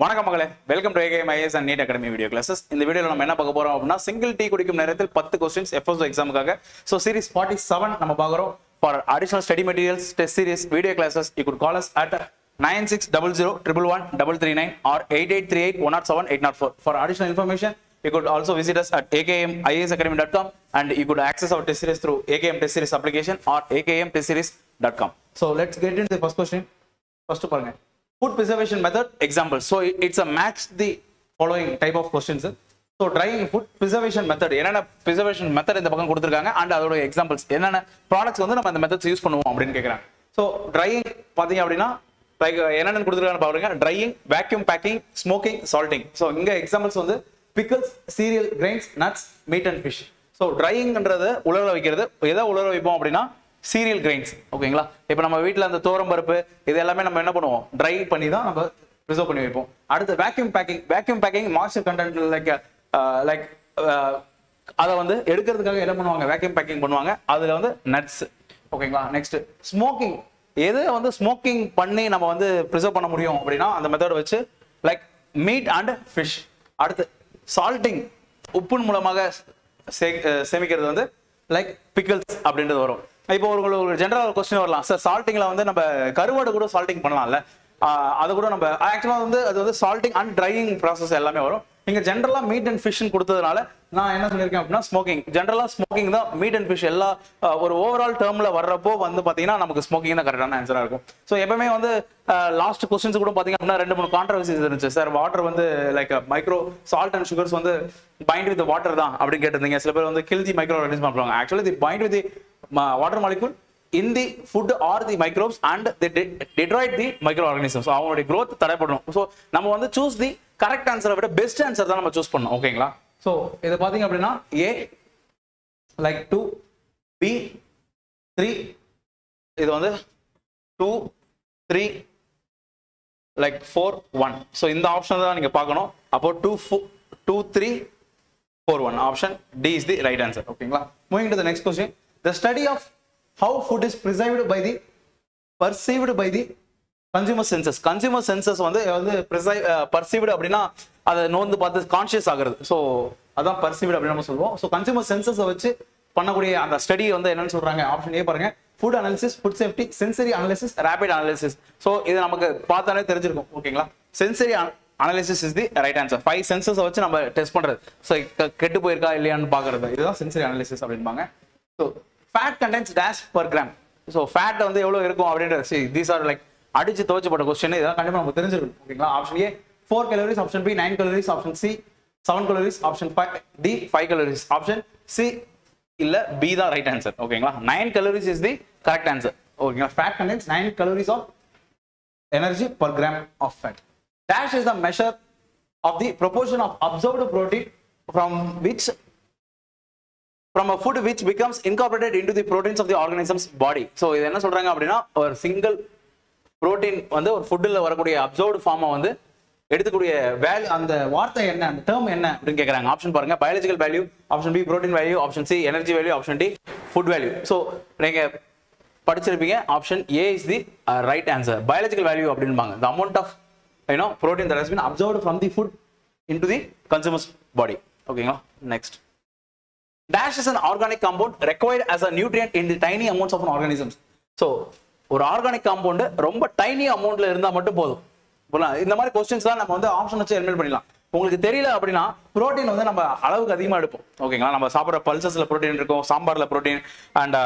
வணக்கம் மகளே. Welcome to AKM IS and NEET academy video classes இந்த வீடியோவில் நம்ம என்ன பார்க்க போறோம் அப்படின்னா சிங்கிள் டீ குடிக்கும் நேரத்தில் பத்து கொஸ்டின்ஸ் எஃப்எஸ்ஓ எக்ஸாமுக்காக ஸோ சீரிஸ் ஃபார்ட்டி செவன் நம்ம பார்க்குறோம். For additional study materials test series video classes you could call at nine six double zero triple one double three nine or eight eight three eight one nought seven eight nought four for additional information you could also visit us at akmiasacademy.com and you could access our test series through AKM test series application or akmtestseries.com. So let's get into the first question. First பாருங்க. Food preservation method example. So it's a match the following type of questions. So drying food preservation method. என்னென்ன preservation method இந்த பக்கம் கொடுத்துருக்காங்க? And அதோட examples. என்னென்ன products வந்து நம்ம அந்த methods யூஸ் பண்ணுவோம் அப்படின்னு கேட்குறாங்க ஸோ drying பார்த்தீங்க அப்படின்னா லைக் என்னென்ன கொடுத்துருக்காங்க பாருங்க. Drying vacuum packing smoking salting so இங்க எக்ஸாம்பிள்ஸ் வந்து pickles cereal grains nuts meat and fish so ட்ரையிங்ன்றது உலர வைக்கிறது. எதை உலர வைப்போம் அப்படின்னா சீரியல் கிரெயின்ஸ் ஓகேங்களா இப்போ நம்ம வீட்டில் அந்த தோரம் பருப்பு இது எல்லாமே நம்ம என்ன பண்ணுவோம்? ட்ரை பண்ணி தான் நம்ம ப்ரிசர்வ் பண்ணி வைப்போம். அடுத்து vacuum packing vacuum packing moisture content like like அதை வந்து எடுக்கிறதுக்காக என்ன பண்ணுவாங்க? வேக்யூம் பேக்கிங் பண்ணுவாங்க. அதில் வந்து நட்ஸ் ஓகேங்களா நெக்ஸ்ட் ஸ்மோக்கிங் எது வந்து ஸ்மோக்கிங் பண்ணி நம்ம வந்து ப்ரிசர்வ் பண்ண முடியும் அப்படின்னா அந்த மெத்தட் வச்சு லைக் மீட் அண்ட் ஃபிஷ் அடுத்து சால்ட்டிங் உப்பின் மூலமாக சே- சேமிக்கிறது வந்து லைக் பிக்கிள்ஸ் அப்படின்றது வரும். இப்போ ஒரு உங்களுக்கு ஜென்ரல் கொஸ்டின் வரலாம். சார் சால்ட்டிங்ல வந்து நம்ம கருவாடு கூட சால்ட்டிங் பண்ணலாம்ல. அது கூட நம்ம ஆக்சுவலாக வந்து அது வந்து சால்ட்டிங் அண்ட் ட்ரையிங் ப்ராசஸ் எல்லாமே வரும். நீங்கள் ஜென்ரலாக மீட் அண்ட் ஃபிஷ்னு கொடுத்ததுனால நான் என்ன சொல்லியிருக்கேன் அப்படின்னா ஸ்மோக்கிங் ஜென்ரலாக ஸ்மோக்கிங் தான் மீட் அண்ட் ஃபிஷ் எல்லா ஒரு ஓவரால் டேர்மில் வர்றப்போ வந்து பார்த்தீங்கன்னா நமக்கு ஸ்மோக்கிங் தான் கரெக்டான ஆன்சராக இருக்கும். ஸோ எப்பவுமே வந்து லாஸ்ட் கொஸ்டின்ஸ் கூட பார்த்தீங்க அப்படின்னா ரெண்டு மூணு கான்ட்ரவர்சிஸ் இருந்துச்சு. சார் வாட்டர் வந்து like micro salt and sugars வந்து பைண்ட் வித் வாட்டர் தான் அப்படின்னு கேட்டிருந்தீங்க. சில பேர் வந்து கில் தி மைக்ரோ ஆர்கனிசம் பண்ணுவாங்க actually the bind with water molecule in the food or the microbes and the de- the microorganisms அவங்களுடைய க்ரோத் தடைப்படணும் ஸோ நம்ம வந்து சூஸ் தி கரெக்ட் ஆன்சரை விட பெஸ்ட் ஆன்சர் தான் நம்ம சூஸ் பண்ணணும். ஓகேங்களா ஸோ இதை பார்த்தீங்க அப்படின்னா A like two B three இது வந்து two three like four one so இந்த ஆப்ஷன் தான் நீங்கள் பார்க்கணும். அப்போ two four two three four one option D is the right answer ஓகேங்களா moving to the next question the study of how food is perceived by the perceived by the consumer senses consumer senses வந்து வந்து perceived uh, அப்படின்னா அதை நோந்து பார்த்து conscious ஆகுறது. So அதான் perceived அப்படின்னு நம்ம சொல்லுவோம். ஸோ கன்சியூமர் சென்சஸை வச்சு பண்ணக்கூடிய அந்த ஸ்டடி வந்து என்னன்னு சொல்றாங்க? ஆப்ஷன் ஏ பாருங்க. Food analysis food safety sensory analysis rapid analysis so இது நமக்கு பார்த்தாலே தெரிஞ்சிருக்கும். ஓகேங்களா sensory analysis is the right answer five senses வச்சு நம்ம டெஸ்ட் பண்றது. ஸோ கெட்டு போயிருக்கா இல்லையான்னு பாக்குறது இதுதான் சென்சரி அனாலிசிஸ் அப்படின்பாங்க so fat contents dash per gram so fat வந்து எவ்வளோ இருக்கும் அப்படின்றது தீஸ் ஆர் லைக் அடிச்சு துவச்சப்பட்ட கொஸ்டின் இதெல்லாம் கண்டிப்பாக நமக்கு தெரிஞ்சிருக்கும் ஓகேங்களா option A four calories option B nine calories option C seven calories option five D five calories option C இல்லை பி தான் ரைட் ஆன்சர் ஓகேங்களா nine calories is the correct answer ஓகேங்களா fat contents nine calories of energy per gram of fat dash is the measure of the proportion of absorbed protein from which from a food which becomes incorporated into the proteins of the organisms body so இது என்ன சொல்றாங்க அப்படின்னா ஒரு single protein வந்து ஒரு ஃபுட்டில் வரக்கூடிய observed ஃபார்மை வந்து எடுத்துக்கூடிய வேல்யூ அந்த வார்த்தை என்ன அந்த டேர்ம் என்ன அப்படின்னு கேட்குறாங்க ஆப்ஷன் பாருங்க. Biological value option B protein value option C energy value option D food value so நீங்கள் படிச்சிருப்பீங்க option A is the right answer biological value அப்படின்பாங்க. The amount of I know protein that has been absorbed from the food into the consumer's body ஓகேங்களா next dash is an organic compound required as a nutrient in the tiny amounts of organisms so ஒரு organic compound ரொம்ப tiny அமௌண்ட்ல இருந்தால் மட்டும் போதும். புரியல? இந்த மாதிரி questions தான் நம்ம வந்து ஆப்ஷன் வச்சு எலிமினேட் பண்ணிடலாம். உங்களுக்கு தெரியல அப்படின்னா புரோட்டீன் வந்து நம்ம அளவுக்கு அதிகமாக எடுப்போம். ஓகேங்களா நம்ம சாப்பிட்ற பல்சஸில் புரோட்டீன் இருக்கும் சாம்பாரில் ப்ரோட்டீன் அண்ட்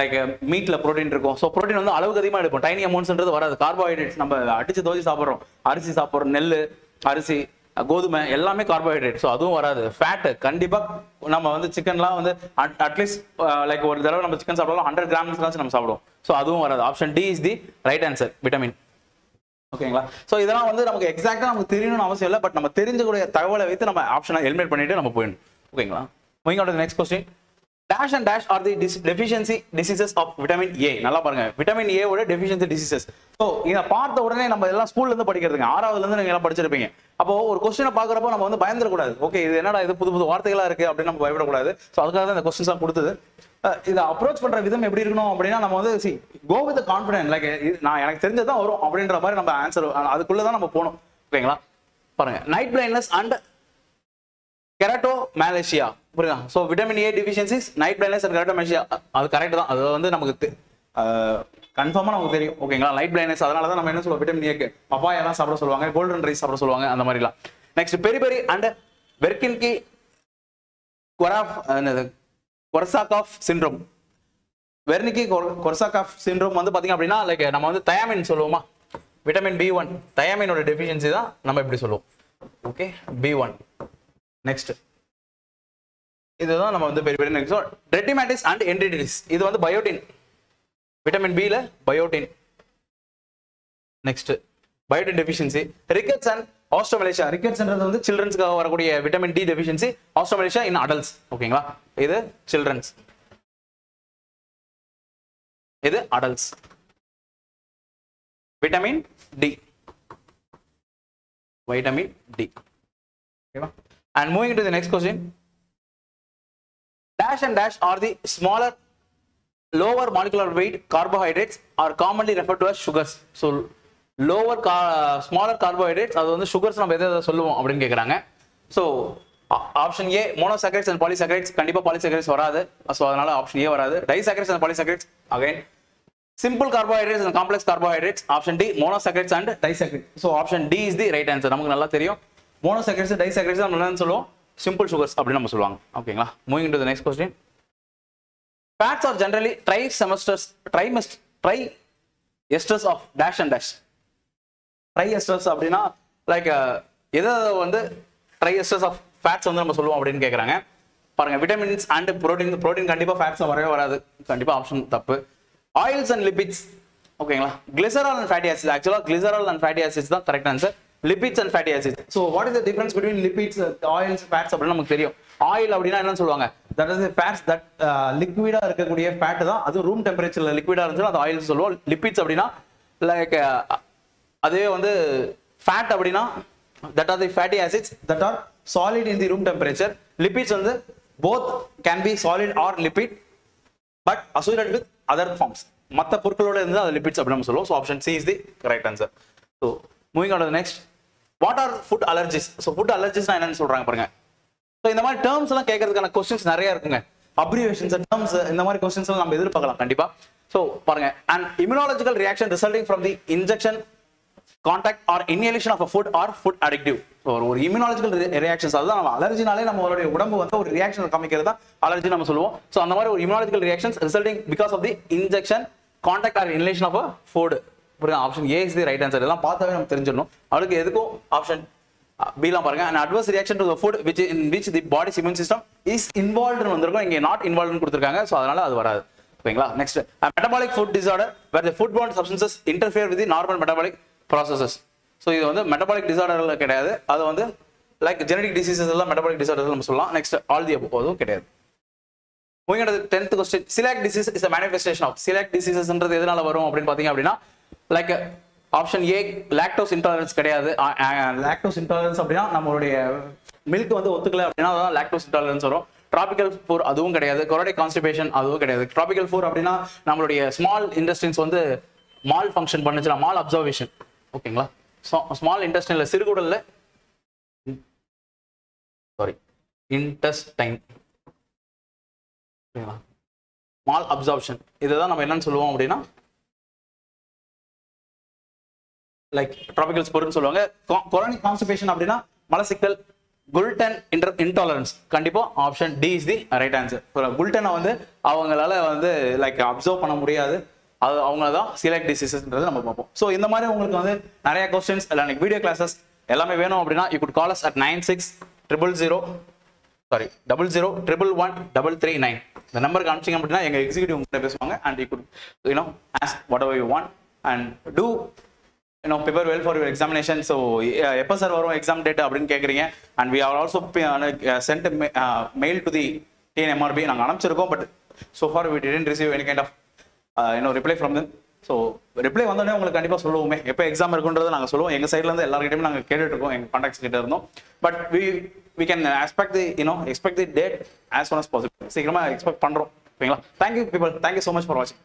லைக் மீட்டில் புரோட்டீன் இருக்கும். ஸோ ப்ரோட்டீன் வந்து அளவுக்கு அதிகமாக எடுப்போம். டைனி அமௌண்ட்ஸ்ன்றது வராது. கார்போஹைட்ரேட்ஸ் நம்ம அடிச்சு தோசி சாப்பிட்றோம். அரிசி சாப்பிட்றோம். நெல் அரிசி கோதுமை எல்லாமே கார்போஹைட்ரேட் ஸோ அதுவும் வராது. ஃபேட்டு கண்டிப்பாக நம்ம வந்து சிக்கன்லாம் வந்து அட்லீஸ்ட் லைக் ஒரு தடவை நம்ம சிக்கன் சாப்பிடலாம் ஹண்ட்ரட் கிராம்ஸ் நம்ம சாப்பிடுவோம். ஸோ அதுவும் வராது. Option D is the right answer vitamin ஓகேங்களா ஸோ இதெல்லாம் வந்து நமக்கு எக்ஸாக்டாக நமக்கு தெரியணும்னு அவசியம் இல்லை பட் நம்ம தெரிஞ்சக்கூடிய தகவலை வைத்து நம்ம ஆப்ஷனை எலிமினேட் பண்ணிட்டு நம்ம போயிடணும். ஓகேங்களா moving on next question dash and dash are the deficiency diseases of vitamin A நல்லா பாருங்க. விட்டமின் ஏ ஓட டெஃபிஷியன்சி டிசீசஸ் ஸோ இதை பார்த்த உடனே நம்ம எல்லாம் ஸ்கூல்ல இருந்து படிக்கிறதுங்க. ஆறாவதுல இருந்து நீங்க எல்லாம் படிச்சிருப்பீங்க. அப்போ ஒரு கொஸ்டினை பாக்குறப்போ நம்ம வந்து பயந்துடக்கூடாது. ஓகே இது என்னடா இது புது புது வார்த்தைகளா இருக்கு அப்படின்னு நம்ம பயப்படக்கூடாது. ஸோ அதுக்காக தான் இந்த கொஸ்டின்ஸ் எல்லாம் கொடுத்தது. இதை அப்ரோச் பண்ற விதம் எப்படி இருக்கணும் அப்படின்னா நம்ம வந்து see go with confident like நான் எனக்கு தெரிஞ்சதான் வரும் அப்படின்ற மாதிரி நம்ம ஆன்சர் அதுக்குள்ளதான் நம்ம போகணும். ஓகேங்களா பாருங்க. Night blindness and keratomalacia. புரியுதா? So vitamin A deficiencies night blindness and keratomalacia. அது கரெக்ட் தான். அது வந்து நமக்கு கன்ஃபார்மாக நமக்கு தெரியும். ஓகேங்களா லைட் பிளைண்ட்னஸ் அதனால தான் நம்ம என்ன சொல்லுவோம்? விட்டமின் ஏக்கு பப்பாயெல்லாம் சாப்பிட சொல்லுவாங்க கோல்டன் ரைஸ் சாப்பிட சொல்லுவாங்க அந்த மாதிரிலாம். நெக்ஸ்ட் பெரி பெரி அண்ட் வெர்கின்கி கொராஃப் என்னது? கொர்சாகாஃப் சிண்ட்ரோம் வெர்னிக்கி கொர்சாகாஃப் சிண்ட்ரோம் வந்து பார்த்தீங்க அப்படின்னா லைக் நம்ம வந்து தயாமின் சொல்லுவோமா? விட்டமின் பி ஒன் தயாமினோட டெஃபிஷியன்சி தான் நம்ம இப்படி சொல்லுவோம். ஓகே பி ஒன் நெக்ஸ்ட் இதுதான் நம்ம வந்து பெரிய பெரிய நெக்ஸ்ட் ரெட்டிமேட்டிஸ் அண்ட் என்டிடிஸ் இது வந்து பயோட்டின் விட்டமின் பில biotin next biotin deficiency rickets and osteomalacia ரிக்கெட்ஸ்ன்றது வந்து சில்ட்ரன்ஸ்க்காக வரக்கூடிய vitamin D deficiency osteomalacia in adults ஓகேங்களா இது சில்ட்ரன்ஸ் இது adults vitamin D vitamin D ஓகேவா and moving to the next question dash and dash are the smaller lower molecular weight carbohydrates are commonly referred to as sugars. So lower ca- smaller carbohydrates அது வந்து sugars நம்ம எதை சொல்லுவோம் அப்படின்னு கேட்குறாங்க so option A monosaccharides and polysaccharides கண்டிப்பாக polysaccharides வராது. So அதனால ஆப்ஷன் ஏ வராது. Disaccharides and polysaccharides again simple carbohydrates and complex carbohydrates option D monosaccharides and disaccharide so option D is the right answer நமக்கு நல்லா தெரியும். Monosaccharides டைசாக்கரைட்ஸ் நம்ம என்னன்னு சொல்லுவோம்? சிம்பிள் சுகர்ஸ் அப்படின்னு நம்ம சொல்லுவாங்க. ஓகேங்களா moving to the next question fats are generally tri semesters try மெஸ்ட் triesters of dash and dash triesters அப்படின்னா லைக் uh, எதை வந்து ட்ரை எஸ்டர்ஸ் ஆஃப் ஃபேட்ஸ் வந்து நம்ம சொல்லுவோம் அப்படின்னு கேட்குறாங்க பாருங்க விட்டமின்ஸ் அண்ட் ப்ரோட்டீன் ப்ரோட்டீன் கண்டிப்பாக ஃபேட்ஸ் வரவே வராது. கண்டிப்பாக ஆப்ஷன் தப்பு. ஆயில்ஸ் அண்ட் லிபிட்ஸ் ஓகேங்களா கிளிசரால் அண்ட் ஃபேட்டி ஆசிட்ஸ் ஆக்சுவலாக கிளிசரால் அண்ட் ஃபேட்டி ஆசிட்ஸ் தான் correct answer lipids and fatty acids so what is the difference between lipids oils fats அப்படின்னு நமக்கு தெரியும். ஆயில் அப்படின்னா என்ன சொல்லுவாங்க? தட் இஸ் ஃபேட்ஸ் தட் லிக்விடா இருக்கக்கூடிய ஃபேட் தான். அது ரூம் டெம்பரேச்சர்ல லிக்விடா இருந்தாலும் அது ஆயில் சொல்லுவோம். லிபிட்ஸ் அப்படின்னா லைக் அதே வந்து ஃபேட் அப்படின்னா that are the fatty acids that are solid in the room temperature lipids வந்து both can be solid or lipid but associate with other forms மற்ற பொருட்களோட இருந்து அது லிபிட்ஸ் அப்படின்னு நம்ம சொல்லுவோம். So option C is the correct answer so moving on next what are food allergies so food அலர்ஜிஸ்னா என்னன்னு சொல்றாங்க பாருங்க. ஸோ இந்த மாதிரி டேர்ம்ஸ் எல்லாம் கேட்கறதுக்கான கொஸ்டின்ஸ் நிறைய இருக்குங்க. அப்ரிவேஷன்ஸ் டேர்ம்ஸ் இந்த மாதிரி கொஸ்டின்ஸ் எல்லாம் நம்ம எதிர்பார்க்கலாம் கண்டிப்பா. ஸோ பாருங்க. And immunological reaction resulting from the injection contact or inhalation of food or food addictive ஒரு ஒரு இம்யூனாலஜிக்கல் ரியாக்ஷன்ஸ் அதுதான் நம்ம அலர்ஜினாலே நம்மளுடைய உடம்பு வந்து ஒரு ரியாக்ஷன் காமிக்கிறது தான் அலர்ஜி நம்ம சொல்லுவோம். ஸோ அந்த மாதிரி ஒரு immunological reactions resulting because of the injection contact or inhalation of food புரியுது option A is the right answer இதெல்லாம் பார்த்தாவே நம்ம தெரிஞ்சிடணும். அவளுக்கு எதுக்கும் ஆப்ஷன் பிலாம் பாருங்க. And adverse reaction to food which in which the body immune system is involved வந்திருக்கும். இங்கே நாட் இன்வால்வ்னு கொடுத்துருக்காங்க. ஸோ அதனால அது வராது. ஓகேங்களா? Next metabolic food disorder where the food bond substances interfere with normal metabolic processes so இது வந்து metabolic டிசார்டர்ல கிடையாது. அது வந்து லைக் ஜெனடிக் டிசீசஸ் எல்லாம் மெட்டபாலிக் டிசார்டர் நம்ம சொல்லலாம். நெக்ஸ்ட் ஆல் தி அதுவும் கிடையாது. Moving tenth question celiac disease is manifestation of celiac டிசீசஸ்ன்றது எதனால வரும் அப்படின்னு பார்த்தீங்க அப்படின்னா like option A lactose intolerance கிடையாது. லாக்டோஸ் இன்டாலரன்ஸ் அப்படின்னா நம்மளுடைய மில்க் வந்து ஒத்துக்கல அப்படின்னா அதான் லாக்டோஸ் இன்டாலரன்ஸ் வரும். டிராபிக்கல் ஃபோர் அதுவும் கிடையாது. கொரோடை கான்ஸ்டிபேஷன் அதுவும் கிடையாது. டிராபிக்கல் ஃபோர் அப்படின்னா நம்மளுடைய ஸ்மால் இண்டஸ்ட்ரீஸ் வந்து மால் ஃபங்க்ஷன் பண்ணுச்சுன்னா மால் அப்சர்வேஷன் ஓகேங்களா? ஸ்மால் இண்டஸ்ட்ரியில் சிறுகுடல்ல சாரி இன்டஸ்டைன் ஓகேங்களா? மால் அப்சார்ப்ஷன் இதுதான் நம்ம என்னன்னு சொல்லுவோம் அப்படின்னா லைக் ட்ராபிக்கல் ஸ்போர்ட்னு சொல்லுவாங்க. கொரோனிக் கான்ஸ்டிபேஷன் அப்படின்னா மலசிக்கல் குல்டன் இன்டர் இன்டாலரன்ஸ் கண்டிப்பாக option D is the right answer குல்டனை வந்து அவங்களால வந்து லைக் அப்சர்வ் பண்ண முடியாது. அது அவங்க தான் சிலக் டிசீசஸ்ன்றது நம்ம பார்ப்போம். ஸோ இந்த மாதிரி உங்களுக்கு வந்து நிறைய கொஸ்டின்ஸ் இல்லை வீடியோ கிளாஸஸ் எல்லாமே வேணும் அப்படின்னா you could call us at nine six triple zero sorry double zero triple one double three nine இந்த நம்பருக்கு அனுப்பிச்சிங்க அப்படின்னா எங்கள் எக்ஸிக்யூட்டிவ் உங்கள்கிட்ட பேசுவாங்க and you could you know ask whatever you want and to you know prepare well for your examination so எப்போ sir வரும் exam date அப்படின்னு கேட்குறீங்க and we are also sent mail to the TNMRB நாங்கள் அனுப்பிச்சிருக்கோம் but so far we didn't receive any kind of இன்னும் reply from then so reply வந்தோடனே உங்களுக்கு கண்டிப்பாக சொல்லுவோமே. எப்போ எக்ஸாம் இருக்குன்றதை நாங்கள் சொல்லுவோம். எங்கள் சைட்லேருந்து எல்லாருக்கிட்டையுமே நாங்கள் கேட்டுட்டு இருக்கோம் எங்கள் கான்டாக்ட்ஸ் கிட்ட இருந்தோம். But we we can expect the you know expect the date as one as possible சீக்கிரமாக எக்ஸ்பெக்ட் பண்ணுறோம் ஓகேங்களா thank you people thank you so much for வாட்சிங்